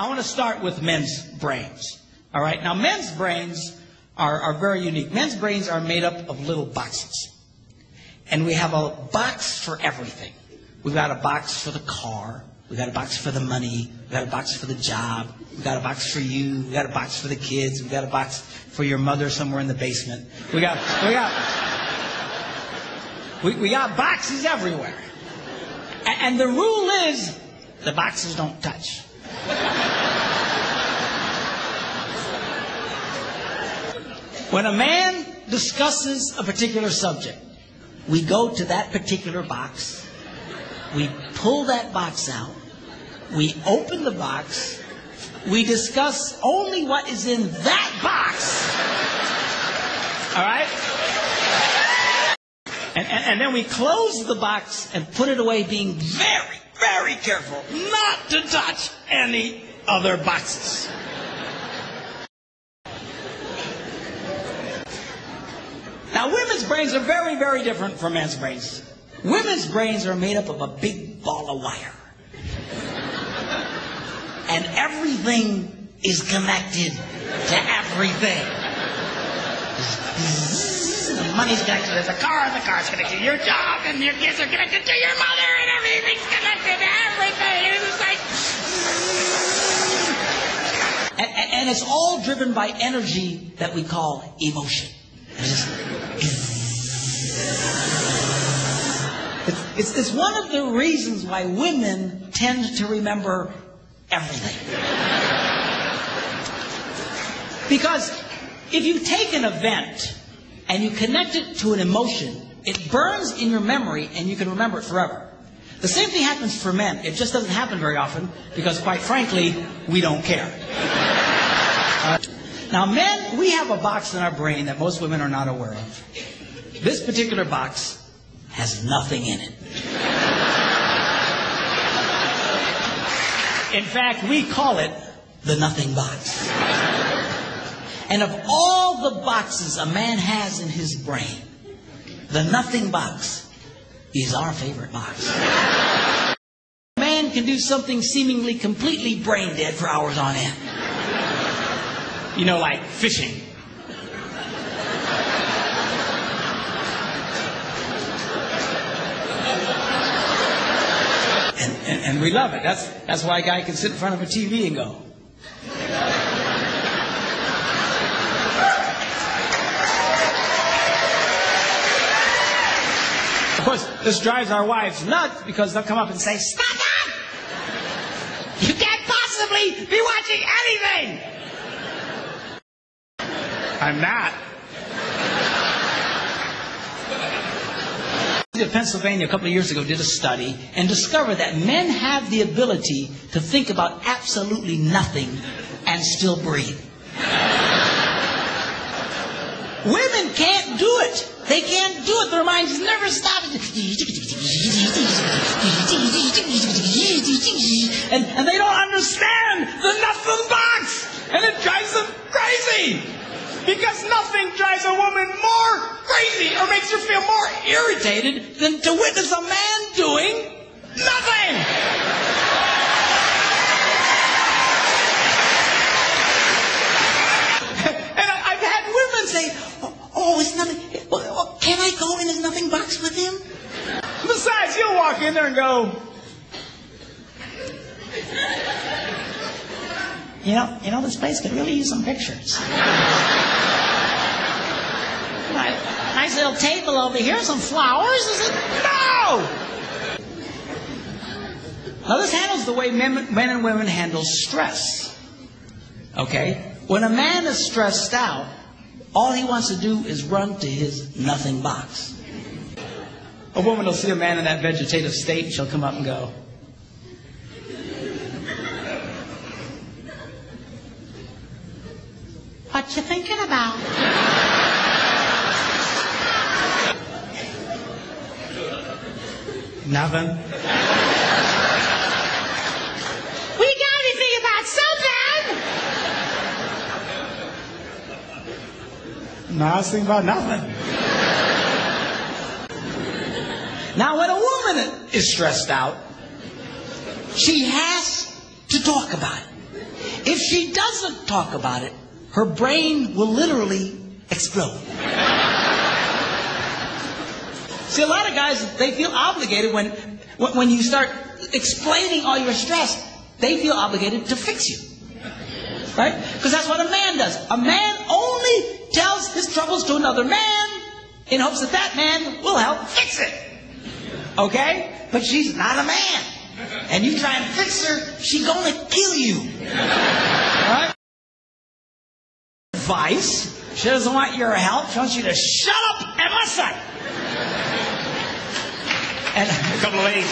I want to start with men's brains. All right. Now, men's brains are, are very unique. Men's brains are made up of little boxes. And we have a box for everything. We've got a box for the car. We've got a box for the money. We've got a box for the job. We've got a box for you. We've got a box for the kids. We've got a box for your mother somewhere in the basement. We got, we got, we, we got boxes everywhere. A- And the rule is the boxes don't touch. When a man discusses a particular subject, we go to that particular box, we pull that box out, we open the box, we discuss only what is in that box. All right? And, and, and then we close the box and put it away, being very, very careful not to touch any other boxes. Now, women's brains are very, very different from men's brains. Women's brains are made up of a big ball of wire. And everything is connected to everything. The money's connected to the car, the car's connected to your job, and your kids are connected to your mother, and everything's connected to everything. And it's like. And, it's all driven by energy that we call emotion. It's, it's, it's one of the reasons why women tend to remember everything. Because if you take an event and you connect it to an emotion, it burns in your memory and you can remember it forever. The same thing happens for men. It just doesn't happen very often because, quite frankly, we don't care. Now, men, we have a box in our brain that most women are not aware of. This particular box has nothing in it. In fact, we call it the nothing box. And of all the boxes a man has in his brain, the nothing box is our favorite box. A man can do something seemingly completely brain dead for hours on end. You know, like fishing. And, and, and we love it. That's, that's why a guy can sit in front of a TV and go. Of course, this drives our wives nuts because they'll come up and say, Stop that! You can't possibly be watching anything! I'm not. of Pennsylvania a couple of years ago did a study and discovered that men have the ability to think about absolutely nothing and still breathe. Women can't do it. They can't do it. Their minds never stop. And, and they don't understand the nothing box. And it drives them crazy. Because nothing drives a woman more crazy or makes her feel more irritated than to witness a man doing nothing. And I- I've had women say, "Oh, oh it's nothing. well, Can I go in his nothing box with him?" Besides, you'll walk in there and go, "You know, you know, this place could really use some pictures." Nice, nice little table over here, some flowers. Is it? No! Now, this handles the way men, men and women handle stress. Okay? When a man is stressed out, all he wants to do is run to his nothing box. A woman will see a man in that vegetative state, and she'll come up and go, What you thinking about? Nothing. We gotta be thinking about something. No, I was thinking about nothing. Now, when a woman is stressed out, she has to talk about it. If she doesn't talk about it, her brain will literally explode. See, a lot of guys, they feel obligated when, when you start explaining all your stress, they feel obligated to fix you. Right? Because that's what a man does. A man only tells his troubles to another man in hopes that that man will help fix it. Okay? But she's not a man. And you try and fix her, she's gonna kill you. Right? Advice. She doesn't want your help. She wants you to shut up and listen. And a couple of ladies.